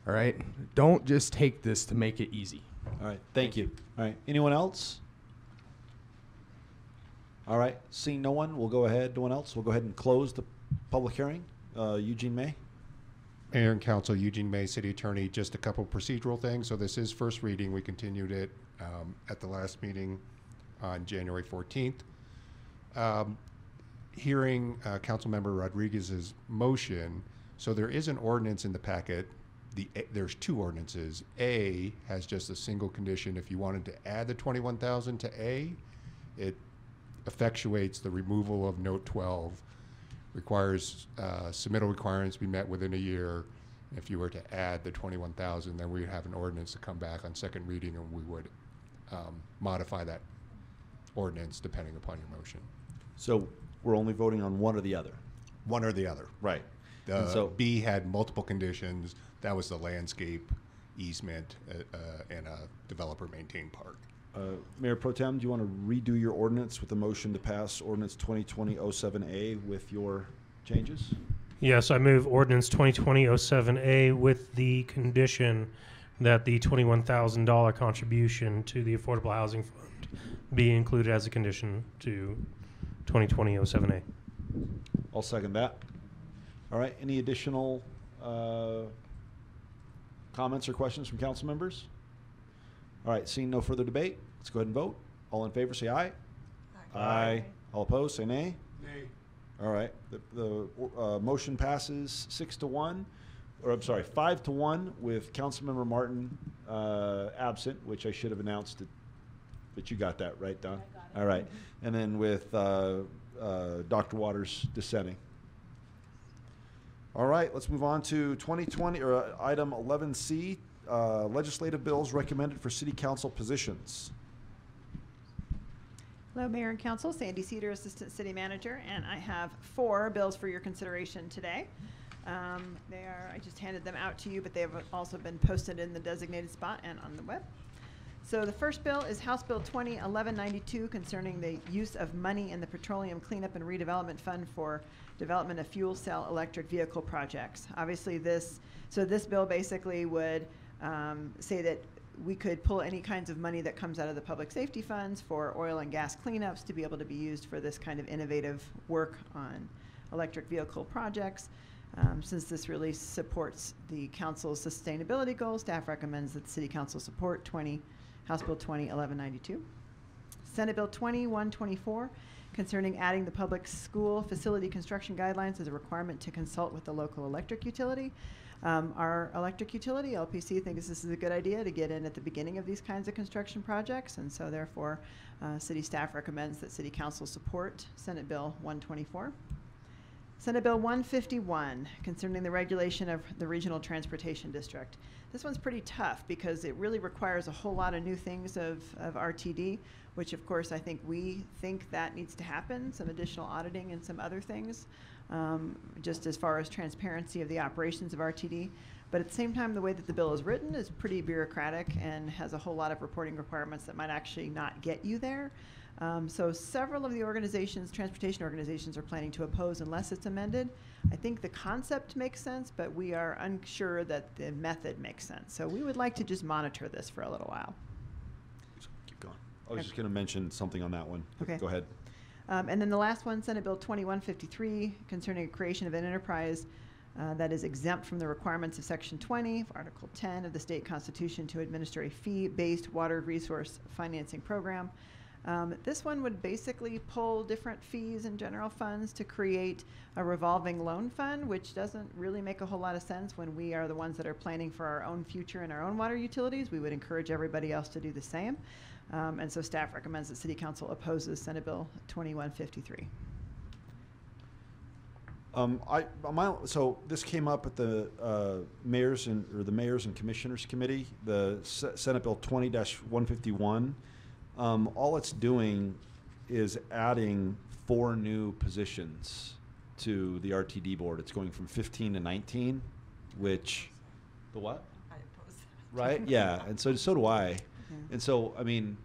All right? Don't just take this to make it easy. All right, thank you. All right, anyone else? All right, seeing no one, we'll go ahead, no one else, we'll go ahead and close the public hearing. Uh, Eugene Mei? Mayor and Council, Eugene Mei, City Attorney, just a couple procedural things. So this is first reading. We continued it um, at the last meeting on January 14th. Um, Hearing uh, Councilmember Rodriguez's motion, so there is an ordinance in the packet. The, there's two ordinances. A has just a single condition. If you wanted to add the 21,000 to A, it, effectuates the removal of note twelve, requires, uh, submittal requirements be met within a year. If you were to add the twenty-one thousand, then we'd have an ordinance to come back on second reading and we would, um, modify that ordinance depending upon your motion. So we're only voting on one or the other. One or the other. Right. The And so- B had multiple conditions. That was the landscape easement uh, uh, and a developer maintained park. Uh, Mayor Pro Tem, do you want to redo your ordinance with a motion to pass ordinance 2020-07A with your changes? Yes, I move ordinance 2020-07A with the condition that the $21,000 contribution to the Affordable Housing Fund be included as a condition to 2020-07A. I'll second that. All right, any additional uh, comments or questions from council members? All right, seeing no further debate, let's go ahead and vote. All in favor, say aye. Aye. All opposed, say nay. Nay. All right, the, the uh, motion passes six to one, or I'm sorry, five to one with Councilmember Martin uh, absent, which I should have announced it, but you got that, right, Don? I got it. All right, and then with uh, uh, Dr. Waters dissenting. All right, let's move on to 2020, or uh, item 11C, uh, legislative bills recommended for city council positions. Hello, Mayor and Council. Sandi Seader, Assistant City Manager, and I have four bills for your consideration today. Um, They are, I just handed them out to you, but they have also been posted in the designated spot and on the web. So the first bill is House Bill 201192 concerning the use of money in the Petroleum Cleanup and Redevelopment Fund for development of fuel cell electric vehicle projects. Obviously, this, so this bill basically would um, say that we could pull any kinds of money that comes out of the public safety funds for oil and gas cleanups to be able to be used for this kind of innovative work on electric vehicle projects. Um, since this really supports the council's sustainability goals, staff recommends that the city council support 20, House Bill 20, 1192. Senate Bill 2124 concerning adding the public school facility construction guidelines as a requirement to consult with the local electric utility. Um, our electric utility, LPC, thinks this is a good idea to get in at the beginning of these kinds of construction projects, and so therefore, uh, city staff recommends that city council support Senate Bill 124. Senate Bill 151 concerning the regulation of the Regional Transportation District. This one's pretty tough because it really requires a whole lot of new things of, of RTD, which of course I think we think that needs to happen, some additional auditing and some other things, um, just as far as transparency of the operations of RTD. But at the same time, the way that the bill is written is pretty bureaucratic and has a whole lot of reporting requirements that might actually not get you there. Um, so several of the organizations, transportation organizations, are planning to oppose unless it's amended. I think the concept makes sense, but we are unsure that the method makes sense. So we would like to just monitor this for a little while. Keep going. I was just going to mention something on that one. Okay. Go ahead. Um, and then the last one, Senate Bill 2153, concerning creation of an enterprise uh, that is exempt from the requirements of Section 20 of Article 10 of the state constitution to administer a fee-based water resource financing program. Um, this one would basically pull different fees and general funds to create a revolving loan fund, which doesn't really make a whole lot of sense when we are the ones that are planning for our own future and our own water utilities. We would encourage everybody else to do the same. Um, and so staff recommends that City Council opposes Senate Bill 2153. Um, I, so this came up at the, uh, mayors and, or the mayors and commissioners committee, the Se- Senate Bill twenty one fifty-one. Um, all it's doing is adding four new positions to the RTD board. It's going from fifteen to nineteen, which, the what? I oppose that. Right, yeah, and so, so do I. And so, I mean,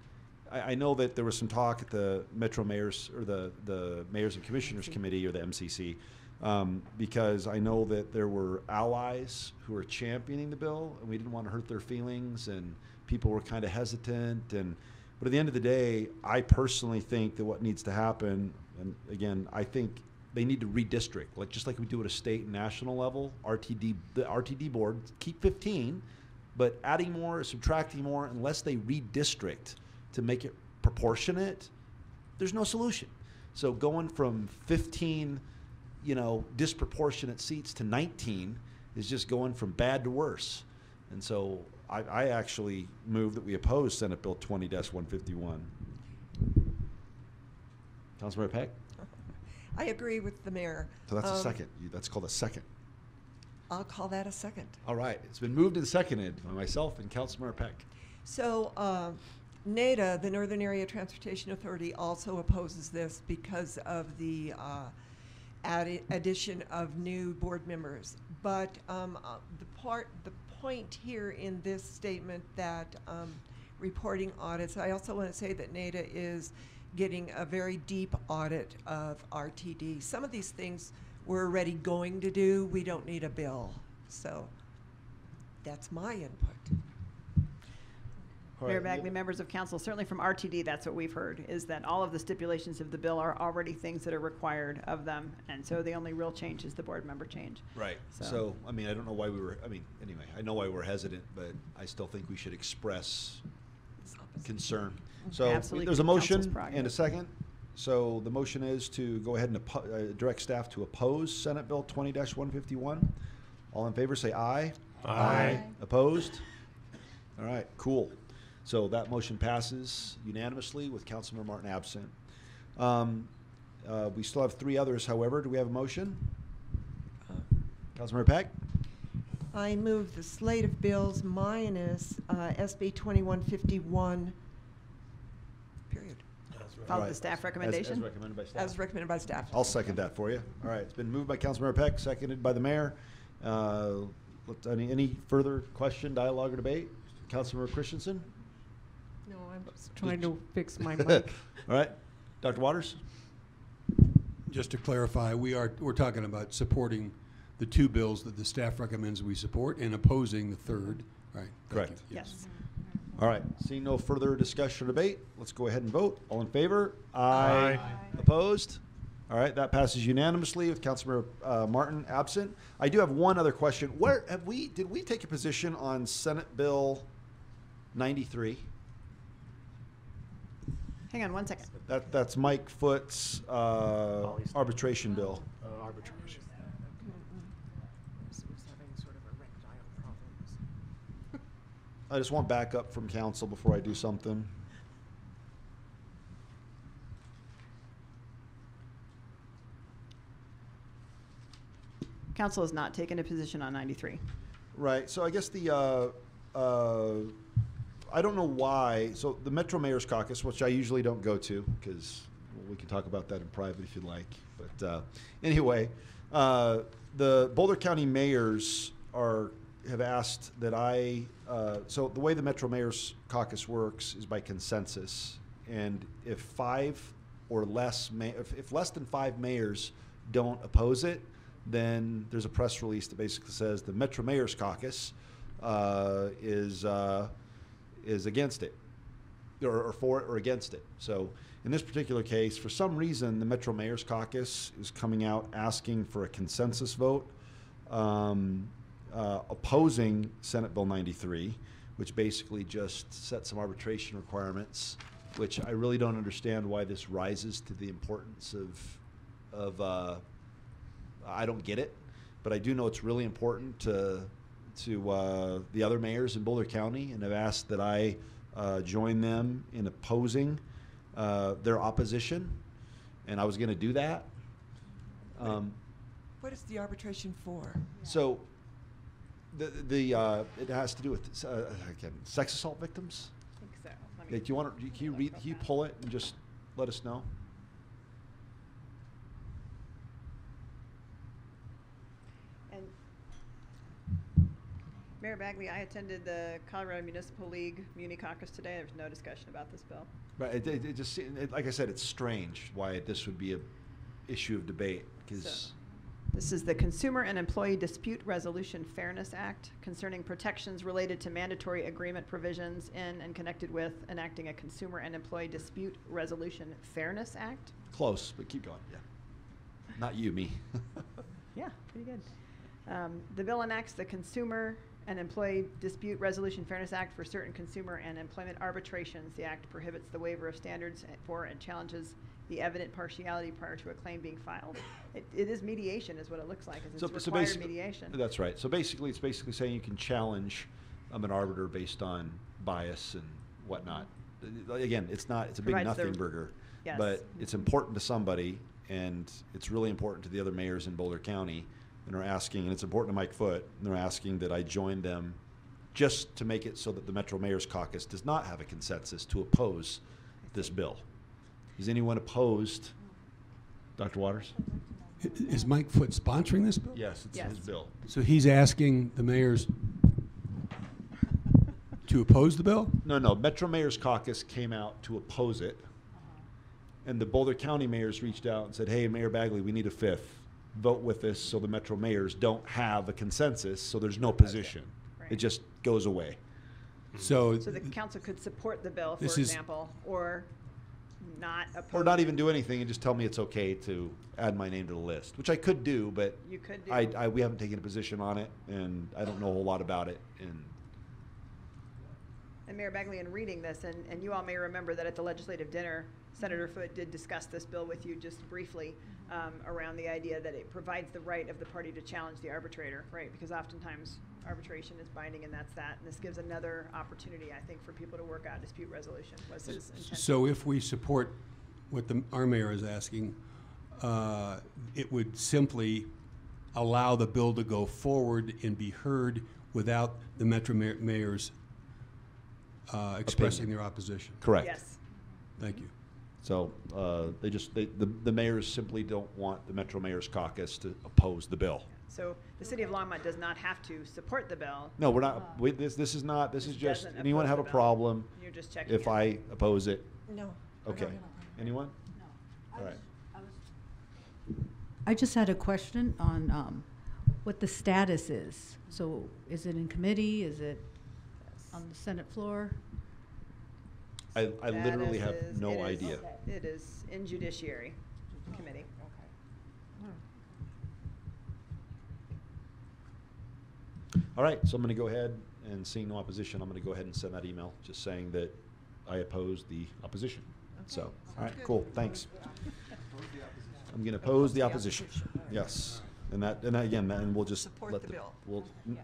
I, I know that there was some talk at the Metro Mayors, or the, the Mayors and Commissioners Committee, or the MCC, um, because I know that there were allies who were championing the bill, and we didn't want to hurt their feelings, and people were kind of hesitant, and, but at the end of the day, I personally think that what needs to happen, and again, I think they need to redistrict, like, just like we do at a state and national level, RTD, the RTD board, keep fifteen, but adding more, subtracting more, unless they redistrict to make it proportionate, there's no solution. So going from 15, you know, disproportionate seats to 19 is just going from bad to worse. And so I, I actually move that we oppose Senate Bill 20-151. Councilmember Peck? I agree with the mayor. So that's a Um, second. You- That's called a second. I'll call that a second. All right, it's been moved and seconded by myself and Councilmember Peck. So, uh, NATA, the Northern Area Transportation Authority, also opposes this because of the uh, addi- addition of new board members. But um, uh, the part, the point here in this statement that um, reporting audits, I also want to say that NATA is getting a very deep audit of RTD. Some of these things we're already going to do. We don't need a bill. So that's my input. All Mayor right, Bagley, members of council, certainly from RTD, that's what we've heard, is that all of the stipulations of the bill are already things that are required of them. And so the only real change is the board member change. Right. So- So, I mean, I don't know why we were, I mean, anyway, I know why we're hesitant, but I still think we should express concern. So, Absolutely there's a council's motion and a prerogative. second. So the motion is to go ahead and oppo- uh, direct staff to oppose Senate Bill twenty one fifty-one. All in favor, say aye. Aye. Opposed? All right, cool. So that motion passes unanimously with Councilmember Martin absent. Um, uh, we still have three others, however. Do we have a motion? Councilmember Peck? I move the slate of bills minus uh, SB 2151, period, Follow All the staff recommendation. As recommended by staff. as recommended by staff. I'll second that for you. All right, it's been moved by Councilmember Peck, seconded by the mayor. Uh, Any, any further question, dialogue, or debate? Councilmember Christensen? No, I'm trying to fix my mic. All right, Dr. Waters? Just to clarify, we are, we're talking about supporting the two bills that the staff recommends we support and opposing the third, right? Thank you. Correct. Yes. All right, seeing no further discussion or debate, let's go ahead and vote. All in favor? Aye. Opposed? All right, that passes unanimously with Councilmember uh, Martin absent. I do have one other question. Where, have we, did we take a position on Senate Bill 93? Hang on one second. That, that's Mike Foote's uh, arbitration bill. Uh, arbitration. I just want backup from council before I do something. Council has not taken a position on 93. Right. So I guess the uh, uh, I don't know why. So the Metro Mayor's Caucus, which I usually don't go to, because we can talk about that in private if you'd like. But uh, anyway, uh, the Boulder County mayors are have asked that I. Uh, so the way the Metro Mayor's Caucus works is by consensus, and if five or less, ma- if, if less than five mayors don't oppose it, then there's a press release that basically says the Metro Mayor's Caucus uh, is uh, is against it, or, or for it or against it. So in this particular case, for some reason, the Metro Mayor's Caucus is coming out asking for a consensus vote um, uh, opposing Senate Bill 93, which basically just sets some arbitration requirements. Which I really don't understand why this rises to the importance of of uh, I don't get it, but I do know it's really important to to uh, the other mayors in Boulder County, and have asked that I uh, join them in opposing uh, their opposition, and I was going to do that. Um, What is the arbitration for? so, the the uh, it has to do with uh, again sex assault victims. I think so. Let Okay, me do you want to? Can you read? Can you pull it and just let us know? And Mayor Bagley, I attended the Colorado Municipal League Muni Caucus today. There was no discussion about this bill. But it, it, it just it, like I said, it's strange why this would be a issue of debate because. So- This is the Consumer and Employee Dispute Resolution Fairness Act concerning protections related to mandatory agreement provisions in and connected with enacting a Consumer and Employee Dispute Resolution Fairness Act. Close, but keep going. Yeah. Not you, me. Yeah, pretty good. Um, the bill enacts the Consumer and Employee Dispute Resolution Fairness Act for certain consumer and employment arbitrations. The act prohibits the waiver of standards for and challenges the evident partiality prior to a claim being filed. It, it is mediation, is what it looks like. Is So- it's so required mediation. That's right. So basically, it's basically saying you can challenge um, an arbiter based on bias and whatnot. Uh, Again, it's not. It's a big Provides the- nothing burger. Yes. But it's important to somebody, and it's really important to the other mayors in Boulder County, and are asking, and it's important to Mike Foote, and they're asking that I join them just to make it so that the Metro Mayor's Caucus does not have a consensus to oppose this bill. Is anyone opposed? Dr. Waters? Is Mike Foote sponsoring this bill? Yes, it's his bill. So he's asking the mayors to oppose the bill? No, no, Metro Mayor's Caucus came out to oppose it. And the Boulder County mayors reached out and said, hey, Mayor Bagley, we need a fifth. Vote with us so the Metro mayors don't have a consensus, so there's no position. It Right. just goes away. Mm-hmm. So, So the council could support the bill, for This is- example, or not oppose. Or not even do anything and just tell me it's okay to add my name to the list, which I could do, but You could I, do. I, we haven't taken a position on it, and I don't know a whole lot about it, and And Mayor Bagley, in reading this, and, and you all may remember that at the legislative dinner, Senator Foote did discuss this bill with you just briefly um, around the idea that it provides the right of the party to challenge the arbitrator, right? Because oftentimes arbitration is binding and that's that. And this gives another opportunity, I think, for people to work out dispute resolution was his intention. so if we support what the, our mayor is asking, uh, it would simply allow the bill to go forward and be heard without the Metro mayors uh, expressing Opinion. their opposition. correct. Yes. Thank you. So uh, they just, they, the, the mayors simply don't want the Metro Mayor's Caucus to oppose the bill. So the city of Longmont does not have to support the bill. No, we're not, we, this, this is not, this is just, doesn't anyone oppose have the a bill. problem? You're just checking If in. I oppose it? No. Okay. Anyone? No. I All right. I just had a question on um, what the status is. So is it in committee? Is it on the Senate floor? I, I literally Status have is- no it is- idea. It is in judiciary committee. Oh, all right, so I'm going to go ahead and seeing no opposition, I'm going to go ahead and send that email, just saying that I oppose the opposition. So, all right, cool, thanks. I'm going to oppose the opposition. Yes, and that, and that, again, and we'll just Support let the the, bill. we'll, n-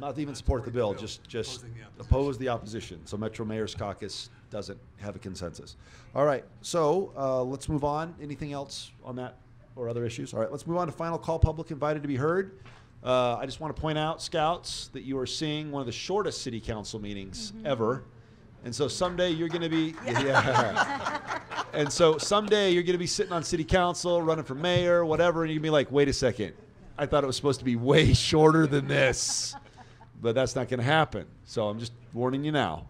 not even support the bill, just, just oppose the opposition. So Metro Mayor's Caucus doesn't have a consensus. All right, so, uh, let's move on. Anything else on that or other issues? All right, let's move on to final call, public invited to be heard. Uh, I just want to point out, Scouts, that you are seeing one of the shortest city council meetings ever. And so someday you're going to be, yeah. and so someday you're going to be sitting on city council, running for mayor, whatever, and you're going to be like, wait a second. I thought it was supposed to be way shorter than this. But that's not going to happen. So I'm just warning you now.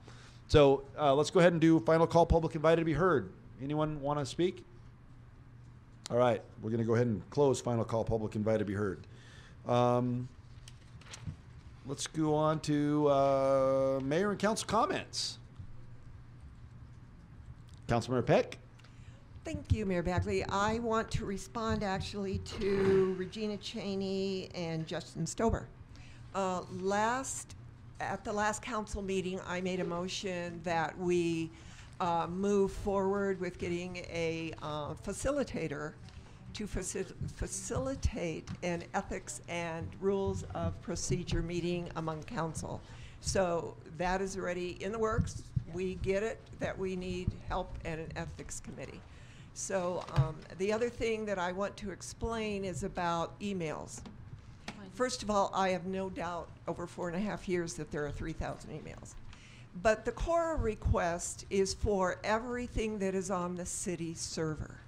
So uh, let's go ahead and do final call, public invited to be heard. Anyone want to speak? All right, we're going to go ahead and close final call, public invited to be heard. Um, let's go on to uh, mayor and council comments. Councilmember Peck. Thank you, Mayor Bagley. I want to respond actually to Regina Cheney and Justin Stober. Uh, last, at the last council meeting, I made a motion that we uh, move forward with getting a uh, facilitator to faci- facilitate an ethics and rules of procedure meeting among council. So that is already in the works. We get it, that we need help and an ethics committee. So um, the other thing that I want to explain is about emails. First of all, I have no doubt over four and a half years that there are 3,000 emails. But the core request is for everything that is on the city server.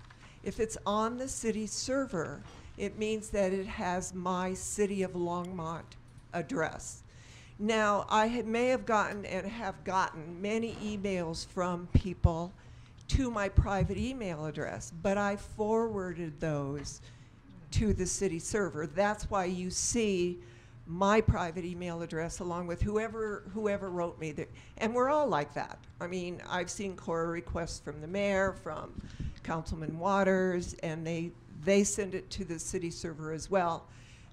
If it's on the city server, it means that it has my City of Longmont address. Now, I may have gotten and have gotten many emails from people to my private email address, but I forwarded those to the city server. That's why you see my private email address along with whoever whoever wrote me there. And we're all like that. I mean, I've seen core requests from the mayor, from Councilman Waters, and they they send it to the city server as well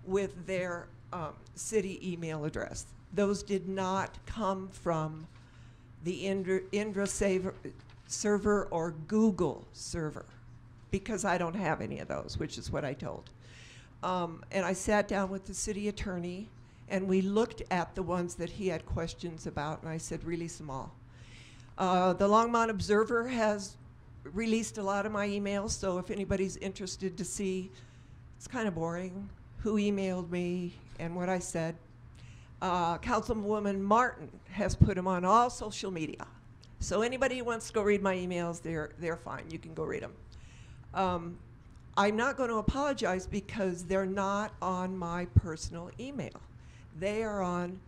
with their um, city email address. Those did not come from the Indra, Indra server or Google server because I don't have any of those, which is what I told. Um, and I sat down with the city attorney and we looked at the ones that he had questions about, and I said, release them all. Uh, the Longmont Observer has released a lot of my emails, so if anybody's interested to see, it's kind of boring, who emailed me and what I said. Uh, Councilwoman Martin has put them on all social media. So anybody who wants to go read my emails, they're, they're fine. You can go read them. Um, I'm not going to apologize because they're not on my personal email. They are on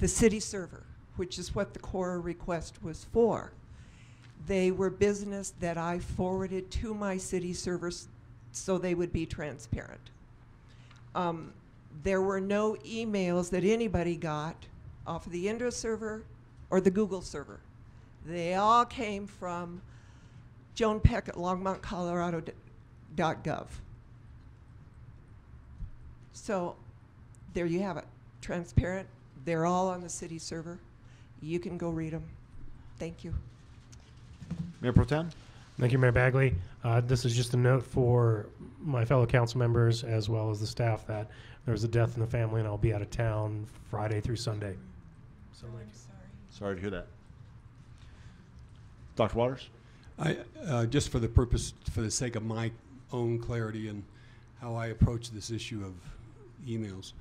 the city server, which is what the core request was for. They were business that I forwarded to my city servers so they would be transparent. Um, there were no emails that anybody got off of the Indra server or the Google server. They all came from Joan Peck at longmontcolorado.gov. So there you have it. Transparent. They're all on the city server. You can go read them. Thank you. Mayor Pro Tem? Thank you, Mayor Bagley. Uh, This is just a note for my fellow council members as well as the staff that there was a death in the family and I'll be out of town Friday through Sunday. So thank you. Sorry to hear that. Dr. Waters? I, uh, just for the purpose, for the sake of my own clarity and how I approach this issue of emails,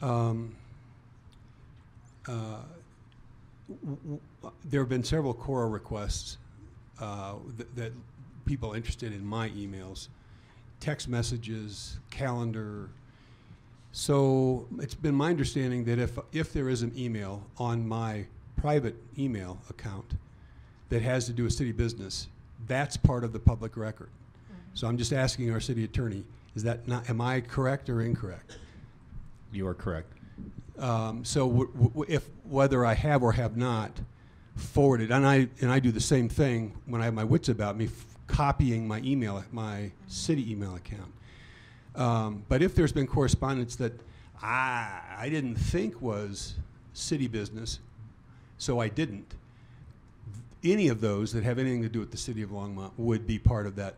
um, uh, there have been several CORA requests uh, th- that people interested in my emails, text messages, calendar. So it's been my understanding that if, if there is an email on my private email account that has to do with city business, that's part of the public record. So I'm just asking our city attorney, is that not, am I correct or incorrect? You are correct. Um, so w- w- if, whether I have or have not forwarded, and I, and I do the same thing when I have my wits about me, f- copying my email, my city email account. Um, but if there's been correspondence that I, I didn't think was city business, so I didn't, any of those that have anything to do with the city of Longmont would be part of that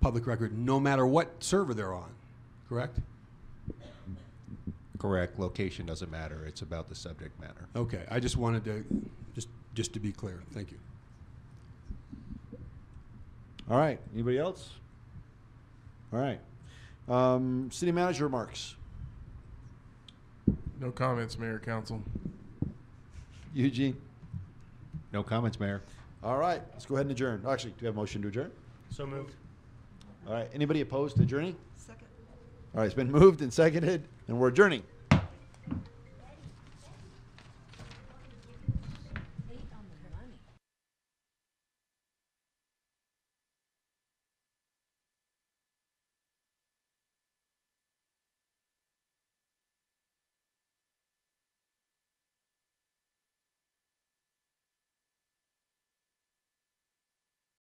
public record, no matter what server they're on, correct? Correct. Location doesn't matter. It's about the subject matter. Okay, I just wanted to, just, just to be clear, thank you. All right. Anybody else? All right. Um, city manager remarks. No comments, Mayor, Council. Eugene? No comments, Mayor. All right. Let's go ahead and adjourn. Oh, Actually, do we have a motion to adjourn? So moved. All right. Anybody opposed to adjourning? Second. All right. It's been moved and seconded, and we're adjourning.